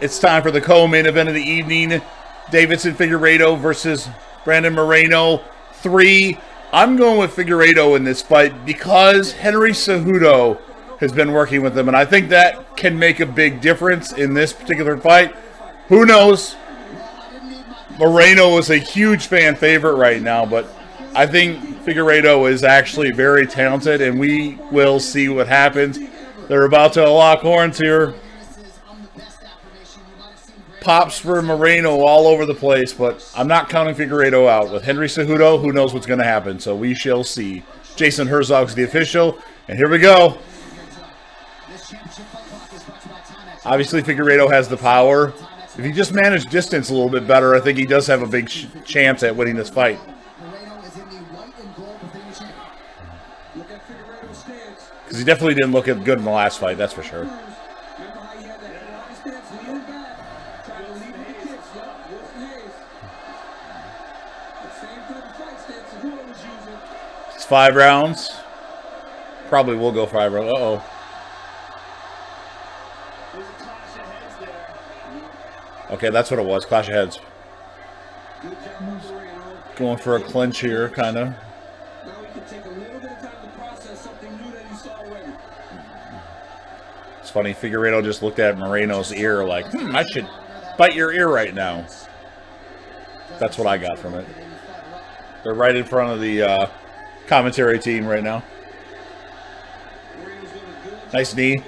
It's time for the co-main event of the evening. Davidson Figueiredo versus Brandon Moreno. Three. I'm going with Figueiredo in this fight because Henry Cejudo has been working with him, and I think that can make a big difference in this particular fight. Who knows? Moreno is a huge fan favorite right now, but I think Figueiredo is actually very talented, and we will see what happens. They're about to lock horns here. Pops for Moreno all over the place, but I'm not counting Figueiredo out. With Henry Cejudo, who knows what's going to happen, so we shall see. Jason Herzog's the official, and here we go. Obviously, Figueiredo has the power. If he just managed distance a little bit better, I think he does have a big chance at winning this fight. Because he definitely didn't look good in the last fight, that's for sure. Five rounds. Probably will go five rounds. Uh-oh. Okay, that's what it was. Clash of heads. Going for a clinch here, kind of. It's funny, Figueiredo just looked at Moreno's ear like, hmm, I should bite your ear right now. That's what I got from it. They're right in front of the uh, commentary team right now. Nice knee.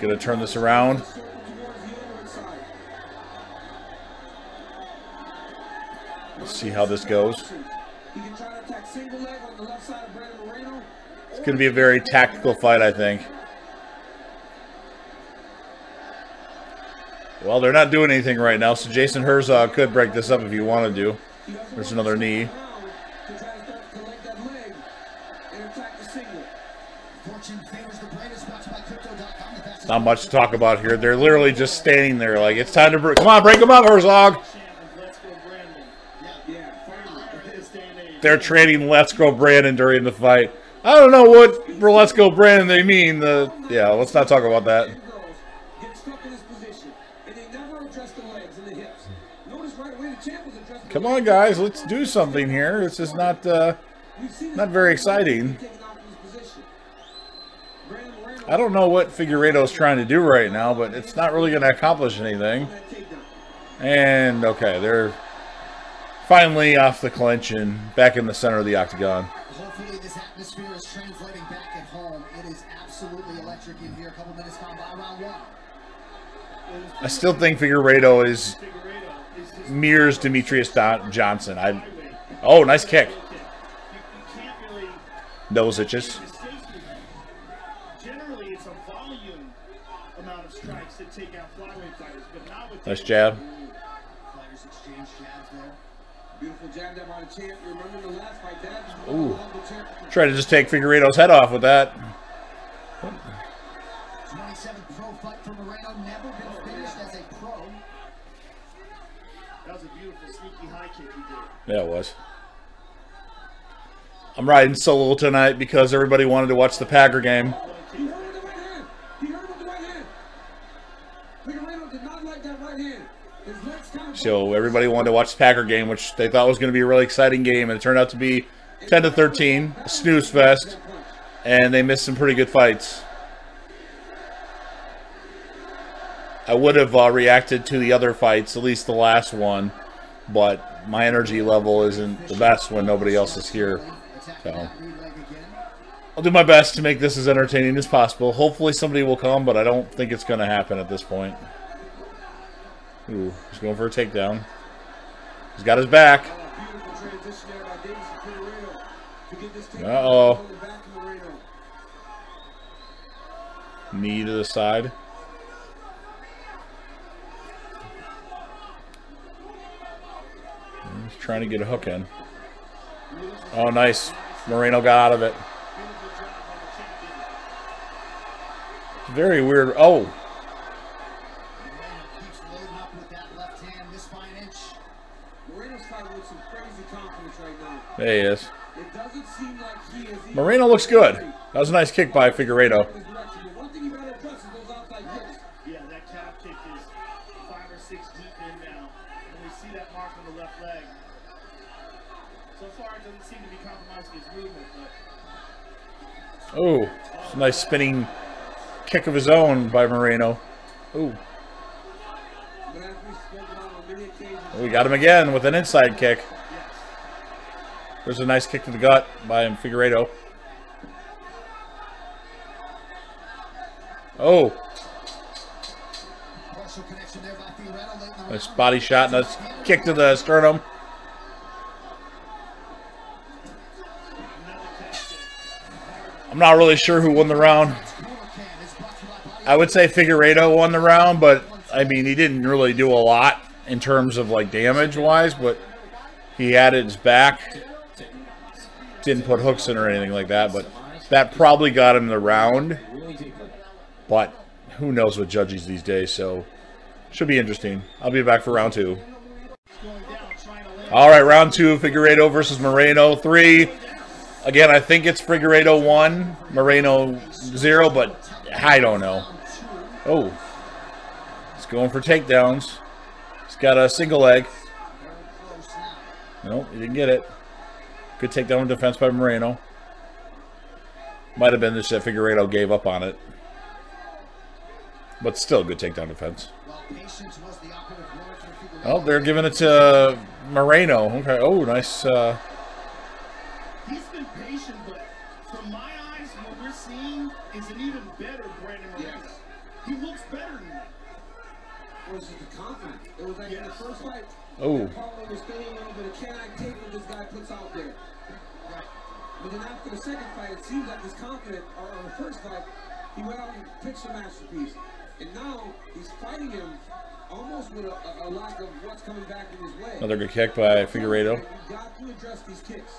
Going to turn this around. Let's see how this goes. It's going to be a very tactical fight, I think. Well, they're not doing anything right now, so Jason Herzog could break this up if you wanted to. There's another knee. Not much to talk about here. They're literally just standing there like, it's time to break. Come on, break them up, Herzog. They're trading Let's Go Brandon during the fight. I don't know what for Let's Go Brandon they mean. The Yeah, let's not talk about that. Come on, guys, let's do something here. This is not uh, not very exciting. I don't know what Figueiredo is trying to do right now, but it's not really going to accomplish anything. And, okay, they're finally off the clinch and back in the center of the octagon. Hopefully this atmosphere is translating back at home. It is absolutely electric in here. A couple minutes gone by round one. I still think Figueiredo is mirrors Demetrious Johnson. I Oh, nice kick. Nose itches. Nice jab. Ooh. Try to just take Figueiredo's head off with that. Yeah, it was. I'm riding solo tonight because everybody wanted to watch the Packer game. So everybody wanted to watch the Packer game, which they thought was going to be a really exciting game, and it turned out to be 10 to 13, a snooze fest, and they missed some pretty good fights. I would have uh, reacted to the other fights, at least the last one, but my energy level isn't the best when nobody else is here. So I'll do my best to make this as entertaining as possible. Hopefully somebody will come, but I don't think it's going to happen at this point. Ooh, he's going for a takedown. He's got his back. Uh-oh. Knee to the side. He's trying to get a hook in. Oh, nice. Moreno got out of it. Very weird. Oh, Moreno's fighting with some crazy confidence right now. There he is. It doesn't seem like he is. even- Moreno looks good. That was a nice kick by Figueiredo. Oh, nice spinning kick of his own by Moreno. Oh, we got him again with an inside kick. There's a nice kick to the gut by Figueiredo. Oh, nice body shot and a kick to the sternum. I'm not really sure who won the round. I would say Figueiredo won the round, but I mean he didn't really do a lot in terms of like damage wise, but he had his back. Didn't put hooks in or anything like that, but that probably got him the round. But who knows with judges these days, so should be interesting. I'll be back for round two. All right, round two, Figueiredo versus Moreno. Three. Again, I think it's Figueiredo one, Moreno zero, but I don't know. Oh, he's going for takedowns. He's got a single leg. Nope, he didn't get it. Good takedown defense by Moreno. Might have been just that Figueiredo gave up on it. But still, good takedown defense. Oh, they're giving it to Moreno. Okay. Oh, nice. Uh, He's been patient, but from my eyes, what we're seeing is an even better Brandon Moreno. Yes. He looks better than that. was just the confidence. It was like in the first fight, oh, Paulo was feeling a little bit of can I take what this guy puts out there. But then after the second fight, it seems like he's confident. Or, or the first fight, he went out and pitched a masterpiece. And now he's fighting him almost with a, a, a lack of what's coming back in his way. another good kick by Figueiredo. You got to address these kicks.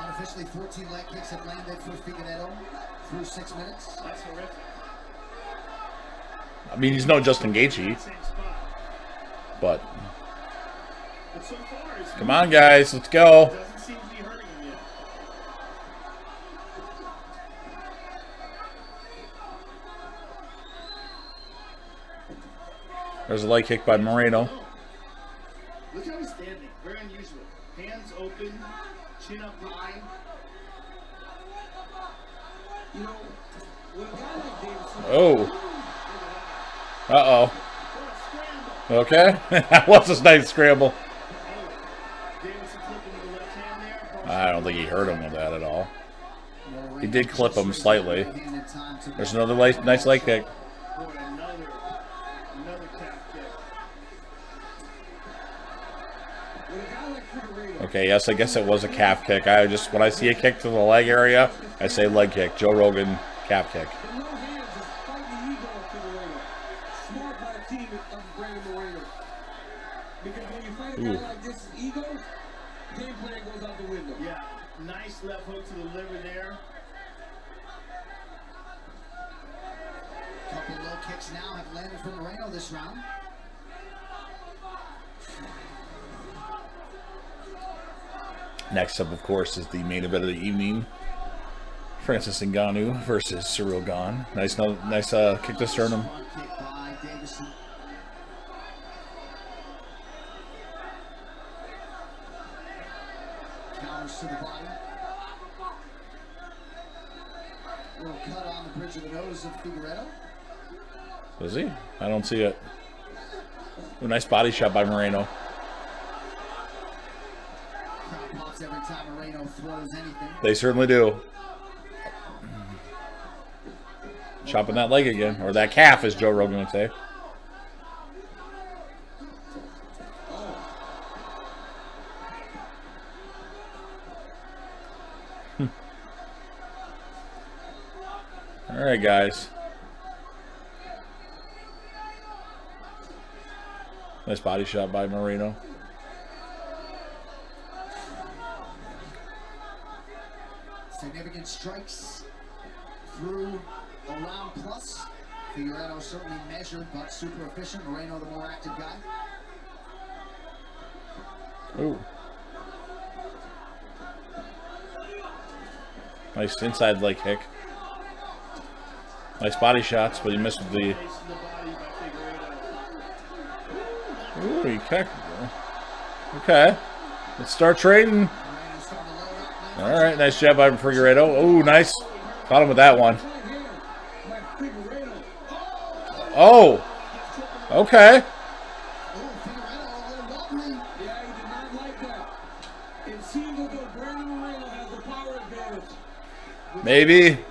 Unofficially, 14 leg kicks have landed for Figueiredo through six minutes. That's horrific. I mean, he's no Justin Gaethje, but But so far, his come on, guys, let's go. doesn't seem to be hurting him yet. There's a leg kick by Moreno. Okay. was a nice scramble. I don't think he hurt him with that at all. He did clip him slightly. There's another nice leg kick. Okay, yes, I guess it was a calf kick. I just when I see a kick to the leg area, I say leg kick. Joe Rogan calf kick. By the team of Brandon Moreno. Because when you fight a guy Ooh. like this, his ego, game plan goes out the window. Yeah, nice left hook to the liver there. Couple low kicks now have landed for Moreno this round. Next up, of course, is the main event of the evening. Francis Ngannou versus Ciryl Gane. Nice, no, nice uh, kick to sternum. Front kick by Deiveson. Counters to the body. Little cut on the bridge of the nose of Figueiredo. Is he? I don't see it. Ooh, nice body shot by Moreno. Every time Moreno throws anything. They certainly do. Chopping that leg again, or that calf, as Joe Rogan would say. Right, guys. Nice body shot by Moreno. Significant strikes through a round plus Figueiredo certainly measured, but super efficient. Moreno, the more active guy. Ooh. Nice inside leg kick. Nice body shots, but he missed the. Ooh, he kicked. Okay. Let's start trading. All right, nice job by Figueiredo. Ooh, nice. Caught him with that one. Oh. Okay. Oh,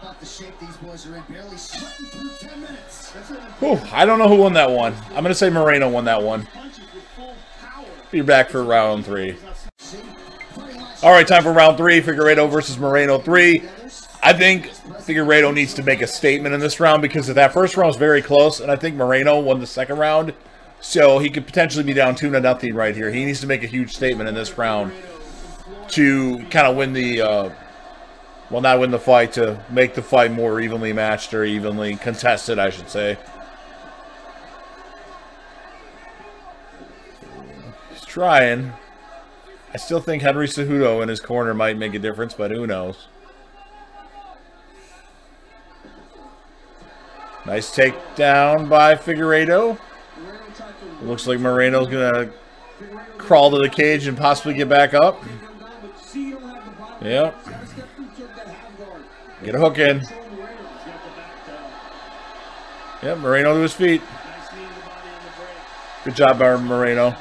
about the shape these boys are in? Barely sweating through 10 minutes. That's what Whew, I don't know who won that one. I'm going to say Moreno won that one. punches with. Be back for round three. All right, time for round three. Figueiredo versus Moreno three. I think Figueiredo needs to make a statement in this round because that first round was very close, and I think Moreno won the second round, so he could potentially be down two to nothing right here. He needs to make a huge statement in this round to kind of win the, uh, well, not win the fight, to make the fight more evenly matched or evenly contested, I should say. He's trying. I still think Henry Cejudo in his corner might make a difference, but who knows? Nice takedown by Figueiredo. To Looks like Moreno's gonna crawl to the cage and possibly get back up. Yep. To. Get a hook in. Yep, Moreno to his feet. Good job Moreno.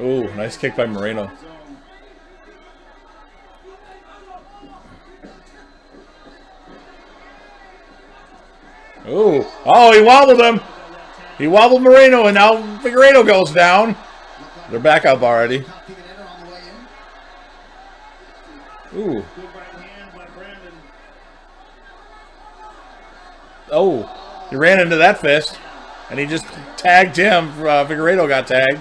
Ooh, nice kick by Moreno. Ooh. Oh, he wobbled him. He wobbled Moreno, and now Figueiredo goes down. They're back up already. Ooh. Oh, he ran into that fist, and he just tagged him. Uh, Figueiredo got tagged.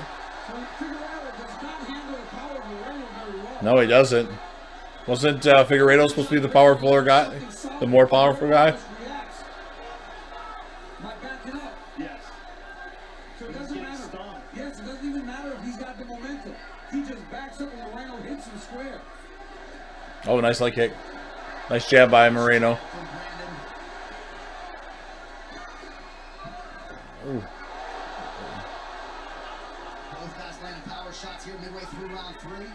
No, he doesn't. Wasn't uh, Figueiredo supposed to be the powerful guy, the more powerful guy? Oh, nice leg kick. Nice jab by Moreno. From Brandon. Both guys landing power shots here midway through round three.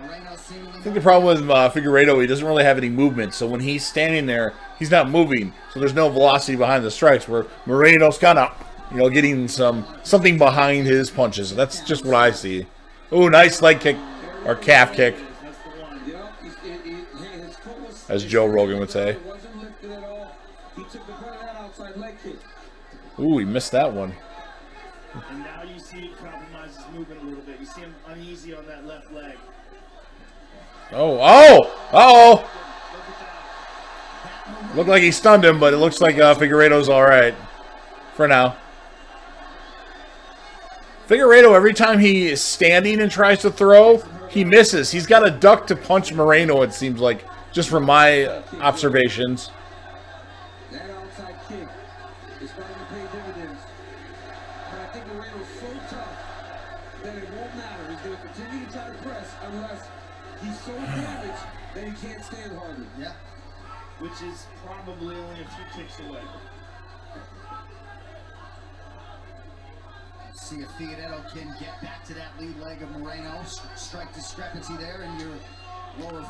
I think the problem with uh, Figueiredo, he doesn't really have any movement. So when he's standing there, he's not moving. So there's no velocity behind the strikes. Where Moreno's kind of, you know, getting some something behind his punches. That's just what I see. Oh, nice leg kick or calf kick, That's the one. Yep, he's, it, it, his foot was, as Joe Rogan would say. Ooh, he missed that one. And now you see it compromise his movement a little bit. You see him uneasy on that left leg. Oh, oh, oh! Look. Looked like he stunned him, but it looks like uh, Figueiredo's all right for now. Figueiredo, every time he is standing and tries to throw, he misses. He's got a duck to punch Moreno, it seems like, just from my observations.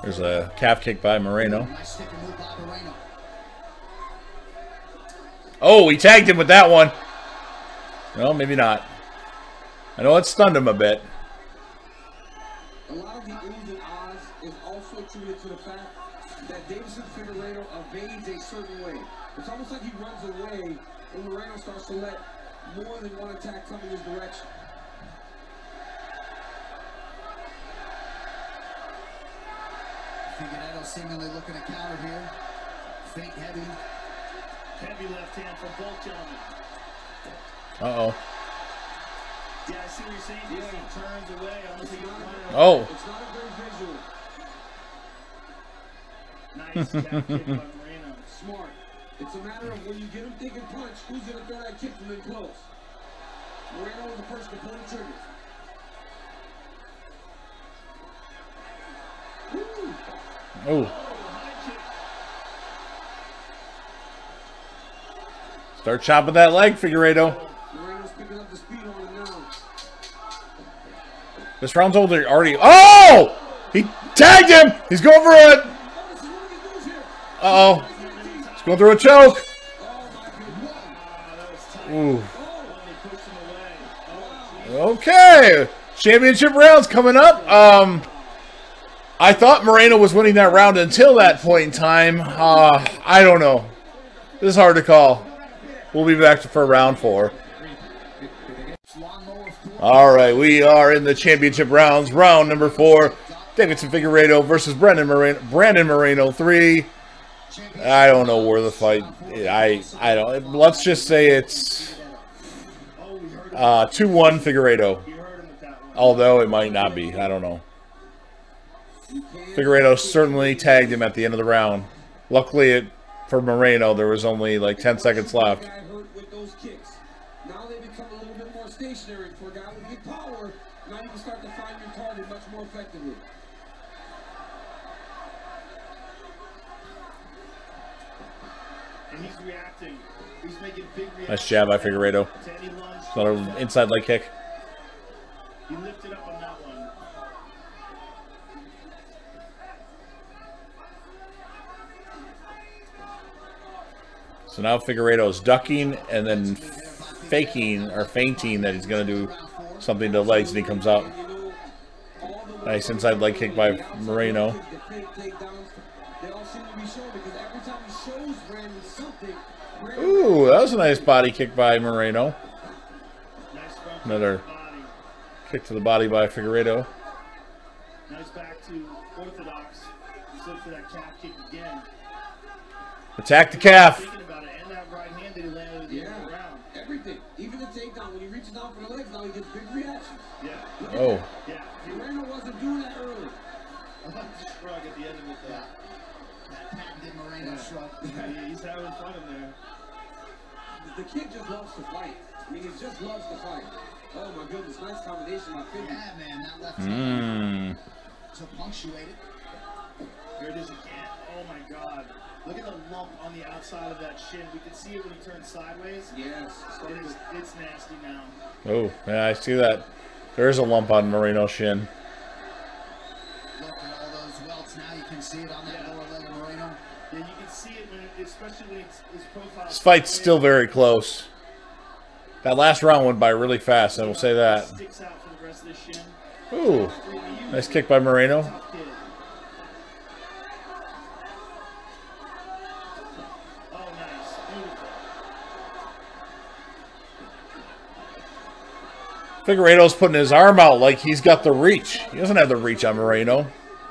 There's a calf kick by Moreno. Nice stick and by Moreno. Oh, he tagged him with that one. Well, maybe not. I know it stunned him a bit. A lot of the oohs and ahs is also attributed to the fact that Deiveson Figueiredo evades a certain way. It's almost like he runs away when Moreno starts to let more than one attack come in his direction. Figueiredo seemingly looking to counter here. Feint heavy. Heavy left hand for both gentlemen. Uh-oh. Yeah, I see what you're saying. Just he turns away. Almost like he's running. Oh. It's not a very visual. Nice kick by Moreno. Smart. It's a matter of when you get him thinking punch, who's going to throw that kick from in close? Moreno was the first to pull the trigger. Oh. Start chopping that leg, Figueiredo. This round's older already. Oh! He tagged him! He's going for it! Oh, here. Uh-oh. He's going through a choke. Oh. Ooh. Oh. Oh, Okay. Championship rounds coming up. Um, I thought Moreno was winning that round until that point in time. Uh, I don't know. This is hard to call. We'll be back for round four. All right, we are in the championship rounds. Round number four. Davidson Figueiredo versus Brandon Moreno. Brandon Moreno three. I don't know where the fight. I I don't. Let's just say it's uh, two one Figueiredo. Although it might not be. I don't know. Figueiredo certainly tagged him at the end of the round. Luckily, it, for Moreno, there was only like 10 seconds left. Now they become a little bit more stationary for a guy with power. Now you can start to find your target much more effectively. Nice jab by Figueiredo. Another inside leg kick. He lifted So now Figueiredo's ducking and then faking or fainting that he's going to do something to the legs and he comes out. And you know, all the Nice inside leg kick by Moreno. The fake takedowns, they all seem to be shown because every time he shows Brandon something, Brandon Ooh, that was a nice body kick by Moreno. Another kick to the body by Figueiredo. Nice back to orthodox. For that calf kick again. Attack the calf. Thinking about it, and that right hand that he landed at the end of the Yeah, round. everything. Even the takedown, when he reaches down for the legs, now he gets big reactions. Yeah, Look at Oh, yeah. He Moreno wasn't doing that early. I like the shrug at the end of it though. That patented Moreno shrug. Yeah, he's having fun in there. The kid just loves to fight. I mean, he just loves to fight. Oh my goodness, nice combination by 50. Yeah, man, that left hand mmm. to punctuate it. Here it is again. Oh my god. Look at the lump on the outside of that shin. We can see it when he turns sideways. Yes, It starting is, to it's nasty now. Oh, yeah, I see that. There's a lump on Moreno's shin. Look at all those welts. Now you can see it on that lower leg of Moreno. Yeah, you can see it when, it, especially when it's, his profile. This fight's still very close. That last round went by really fast, I will say that. Sticks out for the rest of the shin. Ooh, nice kick by Moreno. Figueiredo's putting his arm out like he's got the reach. He doesn't have the reach on Moreno.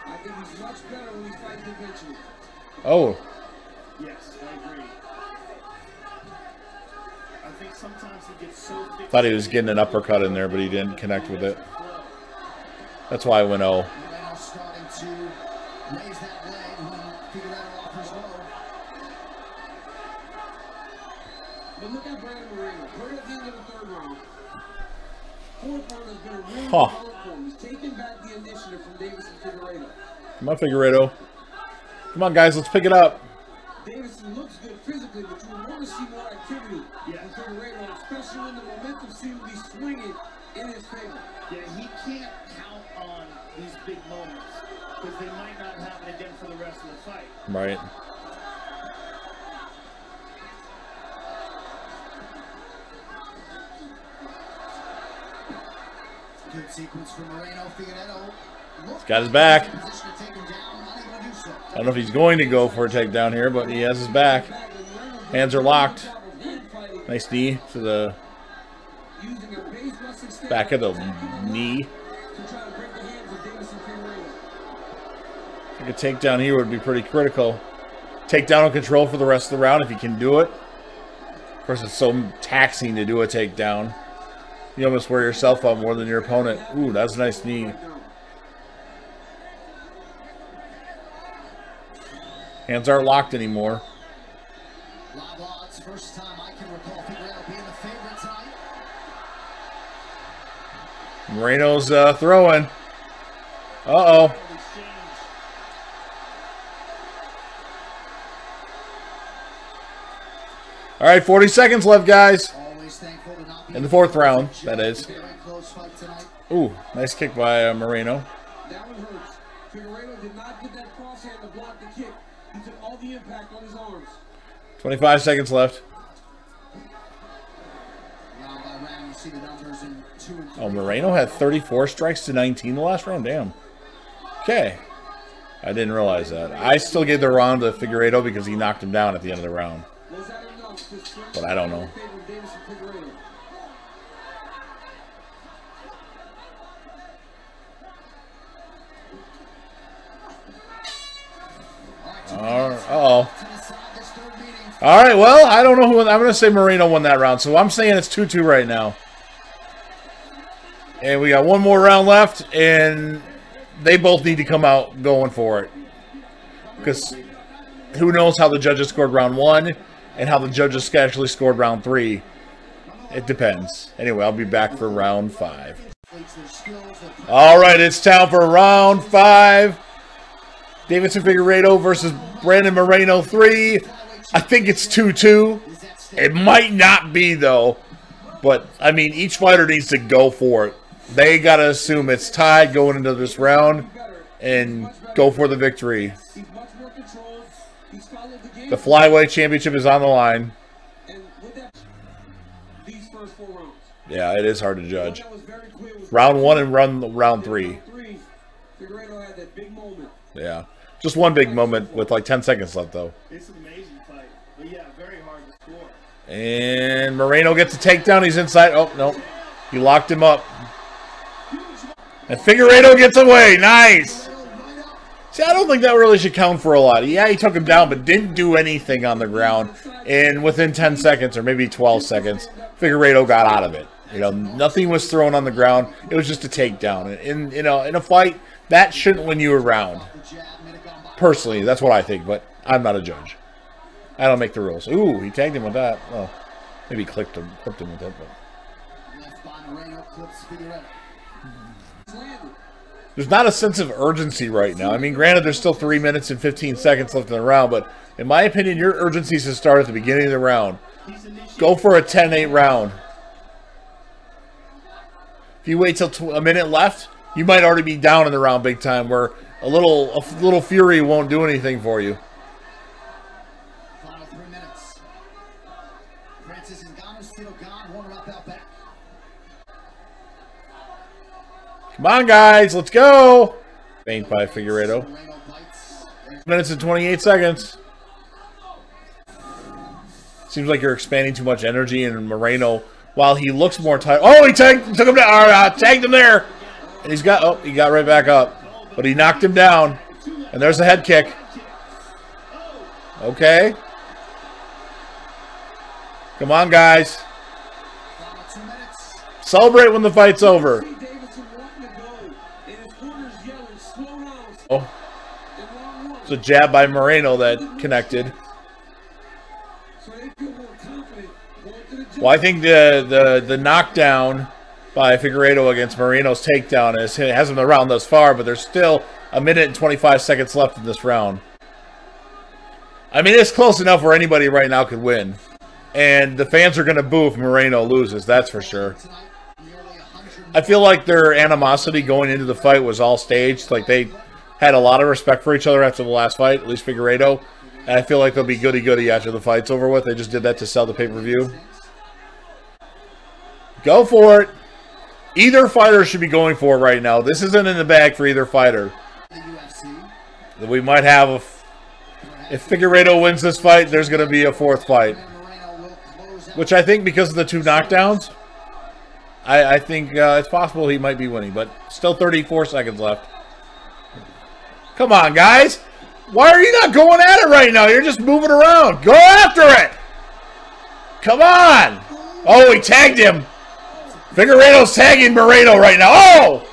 I think he's much better when he's fighting. Oh, Yes, I agree. I think sometimes he gets so thought he was getting an uppercut in there, but he didn't connect with it. That's why I went oh. Moreno starting to raise that leg when Figueiredo offers low. But look at Brandon Moreno. Right at the end of the third round. Huh. solid for. He's taken back the initiative from Deiveson Figueiredo. Come on, Figueiredo. Come on, guys, let's pick it up. Deiveson looks good physically, but you would want to see more activity Yeah. from Figueiredo, especially especially when the momentum seems to be swinging in his favor. Yeah, he can't count on these big moments because they might not happen again for the rest of the fight. Right. He's got his back. Position to take him down. Not able to do so. I don't know if he's going to go for a takedown here, but he has his back. Hands are locked. Nice knee to the Using a base wrestling step back of the knee. to try to break the hands of Deiveson Figueiredo. I think a takedown here would be pretty critical. Takedown and control for the rest of the round if he can do it. Of course, it's so taxing to do a takedown. You almost wear yourself out more than your opponent. Ooh, that's a nice knee. Hands aren't locked anymore. Live odds. First time I can recall Figueiredo being the favorite tonight. Moreno's uh, throwing. Uh-oh. All right, 40 seconds left, guys. Always thankful to not be In the fourth round, that is. Ooh, nice kick by uh, Moreno. That one hurts. Figueiredo did not get that crosshand to block the kick. He took all the impact on his arms. 25 seconds left. Oh, Moreno had 34 strikes to 19 the last round. Damn. Okay. I didn't realize that. I still gave the round to Figueiredo because he knocked him down at the end of the round. But I don't know. All right. Uh-oh. All right, well, I don't know who. I'm going to say Moreno won that round, so I'm saying it's 2 2 right now. And we got one more round left, and they both need to come out going for it. Because who knows how the judges scored round one and how the judges actually scored round three. It depends. Anyway, I'll be back for round five. All right, it's time for round five. Davidson Figueiredo versus Brandon Moreno three. I think it's 2 2. is at stake. It might not be though, but I mean, each fighter needs to go for it. They gotta assume it's tied going into this round and go for the victory. The. Flyweight championship is on the line. Yeah, it is hard to judge. Round one and run round three. Yeah, just one big moment with like 10 seconds left though. It's an amazing fight. But yeah, very hard to score. And Moreno gets a takedown. He's inside. Oh no, he locked him up. And Figueiredo gets away. Nice. See, I don't think that really should count for a lot. Yeah, he took him down, but didn't do anything on the ground. And within 10 seconds, or maybe 12 seconds, Figueiredo got out of it. You know, nothing was thrown on the ground. It was just a takedown. And you know, in a fight, that shouldn't win you a Personally, that's what I think. But I'm not a judge. I don't make the rules. Ooh, he tagged him with that. Oh, maybe clipped him, clipped him with it. But there's not a sense of urgency right now. I mean, granted, there's still three minutes and 15 seconds left in the round, but in my opinion, your urgency should start at the beginning of the round. Go for a 10-8 round. If you wait till a minute left, you might already be down in the round big time, where a little a little fury won't do anything for you. Final three minutes. Francis Ngannou still gone. Warner up out back. Come on, guys, let's go. Faint by Figueiredo. Minutes and 28 seconds. Seems like you're expanding too much energy, and Moreno, while he looks more tired. Oh, he tagged, took him down. Uh, tagged him there, and he's got. Oh, he got right back up, but he knocked him down. And there's a head kick. Okay. Come on, guys. Celebrate when the fight's over. Oh, it's a jab by Moreno that connected. Well, I think the the the knockdown by Figueiredo against Moreno's takedown it hasn't been around thus far, but there's still a minute and 25 seconds left in this round. I mean, it's close enough where anybody right now could win, And the fans are going to boo if Moreno loses, that's for sure. Tonight, nearly 100 I feel like their animosity going into the fight was all staged. Like they had a lot of respect for each other after the last fight, at least Figueiredo. And I feel like they'll be goody goody after the fight's over with. They just did that to sell the pay per view. Go for it. Either fighter should be going for right now. This isn't in the bag for either fighter. the UFC. We might have a. If Figueiredo wins this fight, there's going to be a fourth fight. Moreno will close out Which I think because of the two knockdowns, I, I think uh, it's possible he might be winning. But still 34 seconds left. Come on, guys. Why are you not going at it right now? You're just moving around. Go after it. Come on. Oh, he tagged him. Figueiredo's tagging Moreno right now. Oh!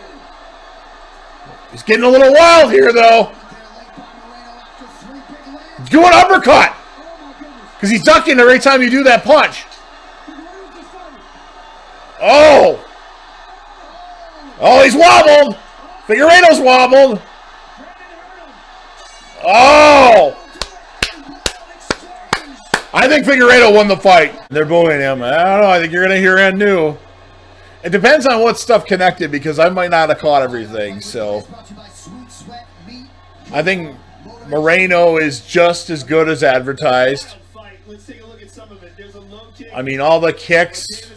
He's getting a little wild here, though. Do an uppercut. Because he's ducking every time you do that punch. Oh! Oh, he's wobbled. Figueiredo's wobbled. Oh! I think Figueiredo won the fight. They're booing him. I don't know. I think you're going to hear and new. It depends on what stuff connected because I might not have caught everything. So. I think Moreno is just as good as advertised. I mean, all the kicks. Kick?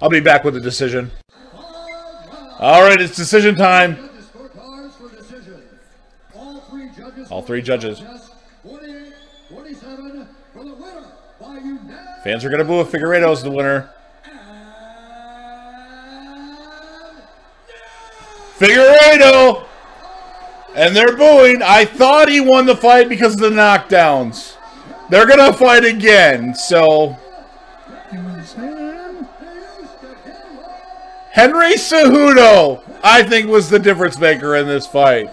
I'll be back with the decision. All right, it's decision time. All three judges. All three judges. contest 48, 27 for the winner by unanimous. Fans are going to boo if Figueiredo's the winner. Figueiredo! And they're booing. I thought he won the fight because of the knockdowns. They're going to fight again, so. Henry Cejudo, I think, was the difference maker in this fight.